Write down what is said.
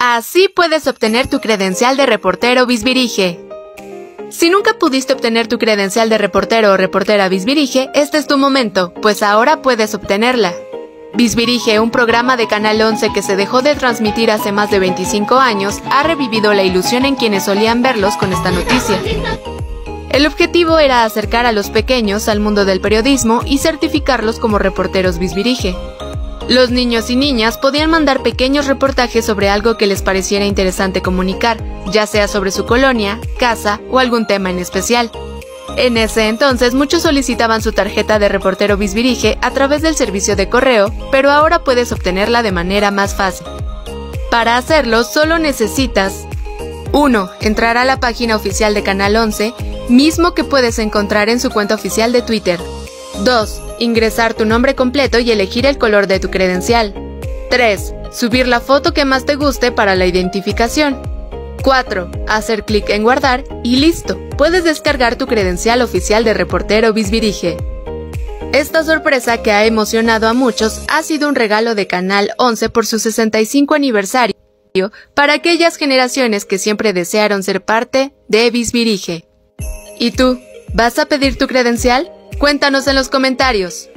Así puedes obtener tu credencial de reportero Bisbirige. Si nunca pudiste obtener tu credencial de reportero o reportera Bisbirige, este es tu momento, pues ahora puedes obtenerla. Bisbirige, un programa de Canal 11 que se dejó de transmitir hace más de 25 años, ha revivido la ilusión en quienes solían verlos con esta noticia. El objetivo era acercar a los pequeños al mundo del periodismo y certificarlos como reporteros Bisbirige. Los niños y niñas podían mandar pequeños reportajes sobre algo que les pareciera interesante comunicar, ya sea sobre su colonia, casa o algún tema en especial. En ese entonces muchos solicitaban su tarjeta de reportero Bisbirige a través del servicio de correo, pero ahora puedes obtenerla de manera más fácil. Para hacerlo solo necesitas 1. Entrar a la página oficial de Canal 11, mismo que puedes encontrar en su cuenta oficial de Twitter. 2. Ingresar tu nombre completo y elegir el color de tu credencial. 3. Subir la foto que más te guste para la identificación. 4. Hacer clic en guardar y listo. Puedes descargar tu credencial oficial de reportero Bisbirige. Esta sorpresa que ha emocionado a muchos ha sido un regalo de Canal 11 por su 65 aniversario para aquellas generaciones que siempre desearon ser parte de Bisbirige. ¿Y tú? ¿Vas a pedir tu credencial? Cuéntanos en los comentarios.